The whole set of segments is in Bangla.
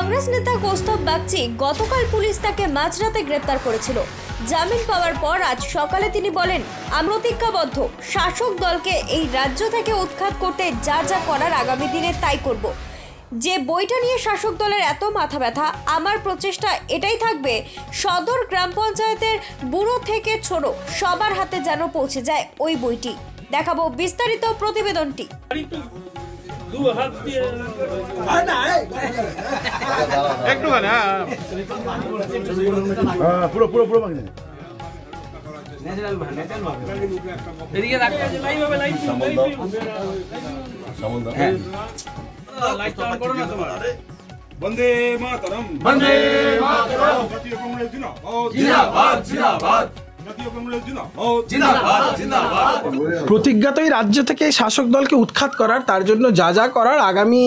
কংগ্রেস নেতা কৌস্তব বাগচি গতকাল পুলিশ তাকে মাঝরাতে গ্রেপ্তার করেছিল। জামিন পাওয়ার পর আজ সকালে তিনি বলেন আমরা প্রতিজ্ঞাবদ্ধ শাসক দলকে এই রাজ্য থেকে উৎখাত করতে যা যা করার আগামী দিনে তাই করব। যে বইটা নিয়ে শাসক দলের এত মাথা ব্যথা, আমার প্রচেষ্টা এটাই থাকবে, সদর গ্রাম পঞ্চায়েতের বুড়ো থেকে ছোট, সবার হাতে যেন পৌঁছে যায় ওই বইটি। দেখাবো বিস্তারিত প্রতিবেদনটি। দু হাত দিয়ে একটুখানি হ্যাঁ হ্যাঁ, পুরো পুরো পুরো মাগনি এদিকে রাখতে আছে লাইভ হবে লাইভ লাইভ অন করো না তোমার বন্দে মাতরম বন্দে মাতরম জাতীয় কংগ্রেস জিন্দাবাদ জিন্দাবাদ প্রতিজ্ঞাতই রাজ্য থেকে শাসক দলকে উৎখাত করার, তার জন্য যা যা করার আগামী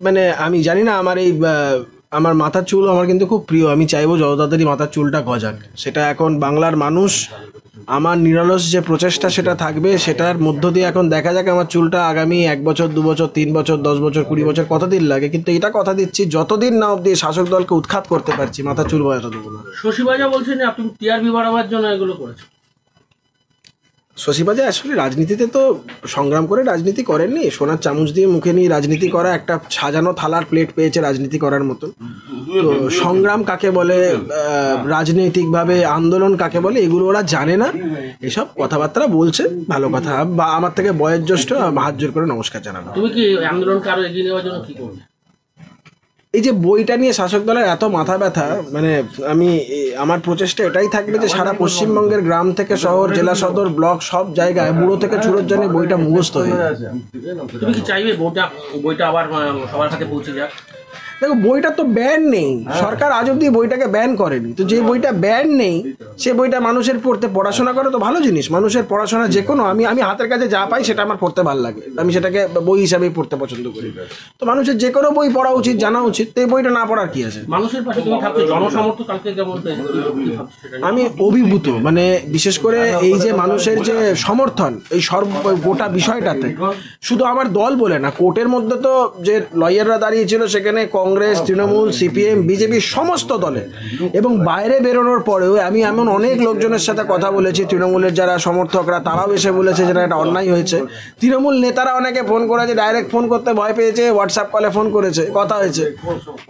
মানে আমি জানি না আমার এই আমার মাথার চুল আমার কিন্তু খুব প্রিয়, আমি চাইব যত তাড়াতাড়ি মাথার চুলটা গজাক। সেটা এখন বাংলার মানুষ, আমার নিরলস যে প্রচেষ্টা সেটা থাকবে, সেটার মধ্য দিয়ে এখন দেখা যাক আমার চুলটা আগামী এক বছর, দু বছর, তিন বছর, দশ বছর, কুড়ি বছর কতদিন লাগে। কিন্তু এটা কথা দিচ্ছি, যতদিন না অব্দি শাসক দলকে উৎখাত করতে পারছি মাথার চুল গজাতে দেবো না। শশীবাজা বলছেন আপনি টিআরপি বাড়াবার জন্য এগুলো করেছেন? শশীবাজা আসলে রাজনীতিতে তো সংগ্রাম করে রাজনীতি করেননি। সোনার চামচ দিয়ে মুখে নিয়ে রাজনীতি করা, একটা সাজানো থালার প্লেট পেয়েছে রাজনীতি করার মতন। তো সংগ্রাম কাকে বলে রাজনৈতিকভাবে আন্দোলন কাকে বলে, এগুলো ওরা জানে না। এসব কথাবার্তা বলছে, ভালো কথা। বা আমার থেকে বয়োজ্যেষ্ঠ হাত জোর করে নমস্কার জানানো। তুমি কি আন্দোলনকে আরও এগিয়ে নেওয়ার জন্য কি করবে? এই যে বইটা নিয়ে শাসক দলের এত মাথা ব্যথা মানে আমি আমার প্রচেষ্টা এটাই থাকবে যে সারা পশ্চিমবঙ্গের গ্রাম থেকে শহর জেলা সদর ব্লক সব জায়গায় বুড়ো থেকে চুরোর জন্য বইটা মুখস্থ হয়ে। তুমি কি চাইবে বইটা বইটা আবার সবার কাছে পৌঁছে যাক দেখো বইটা তো ব্যান নেই। সরকার আজ অব্দি বইটাকে ব্যান করেনি। তো যে বইটা ব্যান নেই সে বইটা মানুষের পড়তে পড়াশোনা করে তো ভালো জিনিস। মানুষের পড়াশোনা যে কোনো আমি আমি হাতের কাছে যা পাই সেটা আমার পড়তে ভালো লাগে। আমি সেটাকে বই হিসাবেই পড়তে পছন্দ করি। তো মানুষের যে কোনো বই পড়া উচিত জানা উচিত তো এই বইটা না পড়ার কি আছে? মানুষের পাশে তুমি জনসমর্থ কালকে? আমি অভিভূত মানে বিশেষ করে এই যে মানুষের যে সমর্থন এই সর্ব গোটা বিষয়টাতে শুধু আমার দল বলে না কোর্টের মধ্যে তো যে লয়াররা দাঁড়িয়েছিল সেখানে কংগ্রেস তৃণমূল সিপিএম বিজেপি সমস্ত দলে। এবং বাইরে বেরোনোর পরেও আমি এমন অনেক লোকজনের সাথে কথা বলেছি তৃণমূলের যারা সমর্থকরা তারাও এসে বলেছে যে না এটা অন্যায় হয়েছে। তৃণমূল নেতারা অনেকে ফোন করেছে ডাইরেক্ট ফোন করতে ভয় পেয়েছে হোয়াটসঅ্যাপ কলে ফোন করেছে কথা হয়েছে।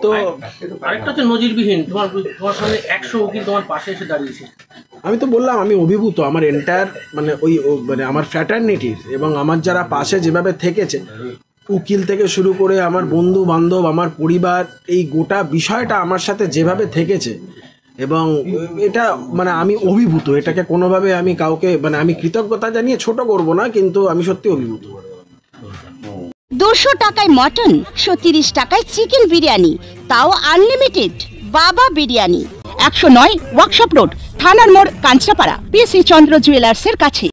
তো আরেকটা হচ্ছে নজিরবিহীন তোমার তোমার সামনে একশো উকিল তোমার পাশে এসে দাঁড়িয়েছে। আমি তো বললাম আমি অভিভূত আমার এন্টায়ার মানে ওই মানে আমার ফ্র্যাটার্নিটির এবং আমার যারা পাশে যেভাবে থেকেছে উকিল থেকে শুরু করে আমার বন্ধু বান্ধব, আমার পরিবার, এই গোটা বিষয়টা আমার সাথে যেভাবে থেকেছে এবং এটা মানে আমি অভিভূত, এটাকে কোনোভাবে আমি কাউকে মানে আমি কৃতজ্ঞতা জানিয়ে ছোট করব না, কিন্তু আমি সত্যি অভিভূত। দুশো টাকায় মটন তিরিশ টাকায় চিকেন বিরিয়ানি, তাও আনলিমিটেড বাবা বিরিয়ানি। একশো নয় ওয়ার্কশপ রোড, থানার মোড় কাঞ্চরাপাড়া পিসি চন্দ্র জুয়েলার্সের কাছে।